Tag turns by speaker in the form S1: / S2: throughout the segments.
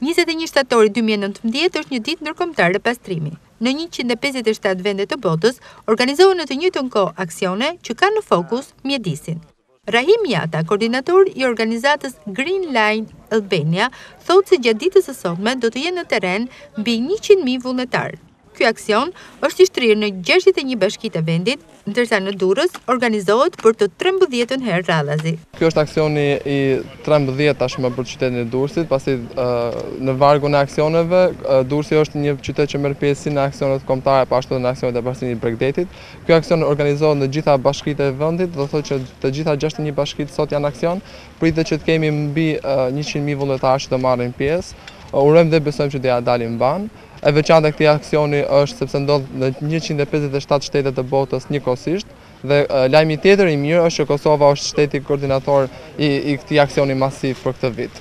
S1: Njëzet e një shtatori dy mijë e nëntëmbëdhjetë është një ditë ndërkombëtare pastrimi. Në njëqind e pesëdhjetë e shtatë vende të botës organizohen në të njëjtën kohë aksione që kanë në fokus mjedisin. Rahim Jata, koordinator i organizatës Green Line Albania, thotë se gjatë ditës së sotme do të jenë në terren mbi njëqind mijë vullnetarë. Ky aksion është i shtrirë në gjashtëdhjetë e një bashki të vendit, ndërsa në Durrës organizohet për të trembëdhjetën herë radhazi.
S2: Kjo është aksioni i trembëdhjetë tashmë për qytetin e Durrësit, pasi në vargun e aksioneve, Durrësi është një qytet që merr pjesë si në aksionet kombëtare, po ashtu edhe në aksionet e pastrimit bregdetit. Ky aksion organizohet në gjitha bashkitë e vendit, do të thotë që të gjitha gjashtëdhjetë e një bashkitë sot janë aksion. Pritet që të kemi mbi njëqind mijë vullnetarë që të marrin pjesë. Urojmë dhe besojmë që do ia dalim mbanë. E veçanta e këtij aksioni është sepse ndodh në njëqind e pesëdhjetë e shtatë shtete të botës njëkohësisht dhe lajmi tjetër i mirë është që Kosova është shteti koordinator i këtij aksioni masiv për këtë vit.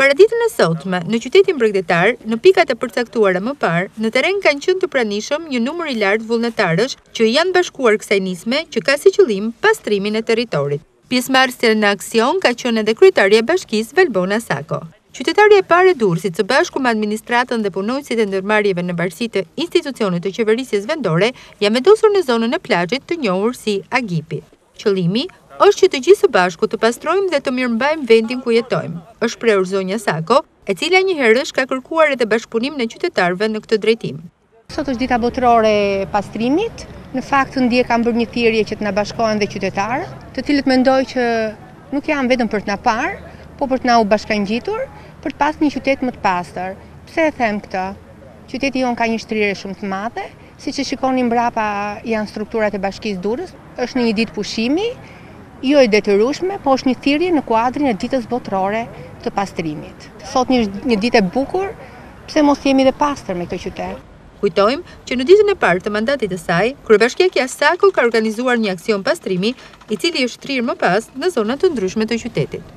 S1: Paraditen e sotme, në qytetin bregdetar, në pikat e përcaktuara më parë, në terren kanë qenë të pranishëm një numër i lartë vullnetarësh që i janë bashkuar kësaj nisme që ka si qëllim pastrimin e territorit. Pjesëmarrëse në aksion ka qenë edhe kryetarja e bashkisë, Valbona Sako. Qytetarja e parë e Durrësit së bashku me administratën dhe punonjësit e ndërmarrjeve në varësi të institucionit të qeverisjes vendore janë vendosur në zonën e plazhit të njohur si Agipi. Qëllimi është që të gjithë së bashku të pastrojmë dhe të mirëmbajmë vendin ku jetojmë, është shprehur zonja Sako, e cila njëherësh ka kërkuar edhe bashkëpunimin e qytetarëve në këtë drejtim.
S3: Sot është dita botërore e pastrimit. Në fakt dje kam bërë një thirrje që të na bashkohen dhe qytetarët, të cilët mendoj që nuk janë vetëm për të na parë, po për të na u bashkangjitur, për të pas një qytet më të pastër. Pse e them këtë? Qyteti jonë ka një shtrirje shumë të madhe, siç e shikoni mbrapa janë strukturat e Bashkisë Durrës, është në një ditë pushimi, jo e detyrueshme, po është një thirrje në kuadrin e ditës botërore të pastrimit. Sot një ditë e bukur Pse mos jemi dhe pastër me këtë qytet?
S1: Kujtojmë që në ditën e parë të mandatit të saj, kryebashkiakja Sako ka organizuar një aksion pastrimi, i cili është shtrirë më pas në zona të ndryshme të qytetit.